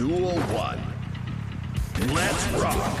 Duel 1. Let's rock.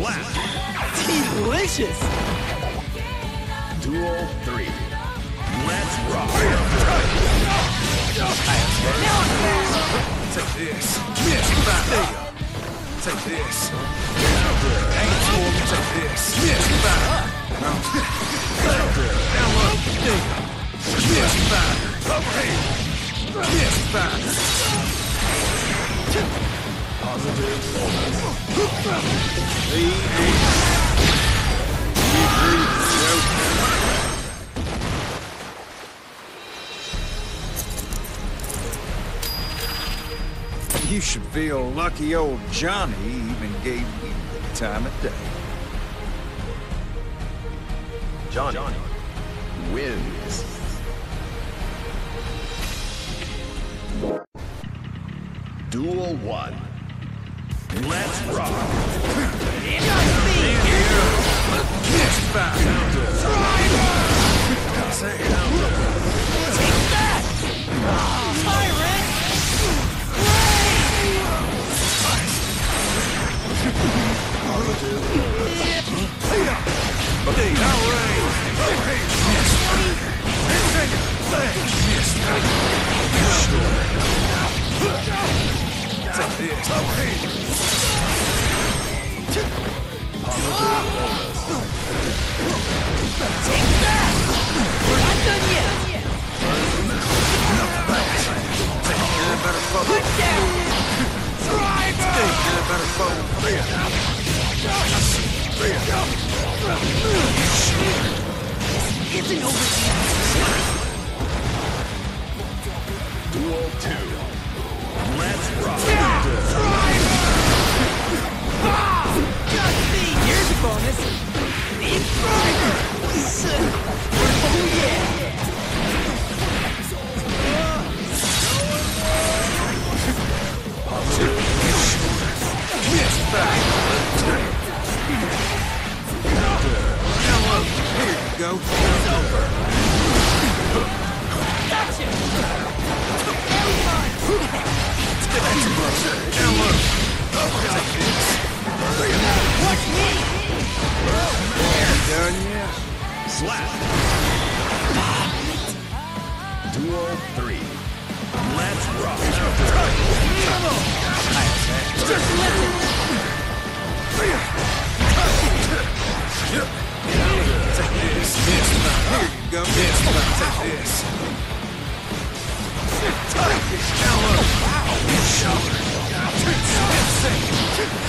Slap. Delicious! Duel 3. Let's rock. Take this. Miss back. There you go. Take this. Aim for me. Take this. Miss back. Now. Down low. There you go. Miss back. Overhead. Miss back. You should feel lucky old Johnny even gave me the time of day. Johnny, wins. Duel 1. Let's rock. Miss back. Okay, now rain. Take this. Get 自由飞行 Duel 3. Let's rock. Take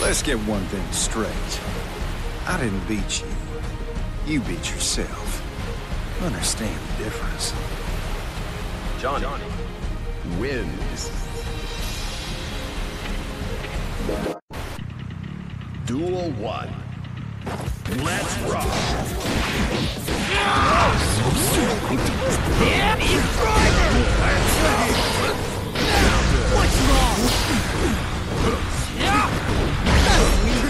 Let's get one thing straight. I didn't beat you. You beat yourself. Understand the difference. Johnny, wins. Duel 1. Let's rock. Yeah, you driver! What's wrong? Yeah! Oh,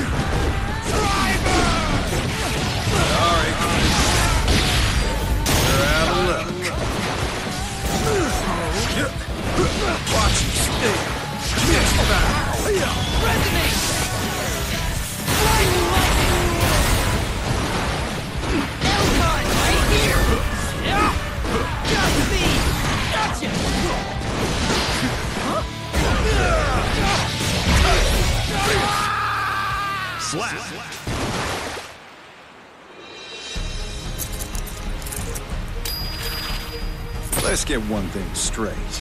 Let's get one thing straight.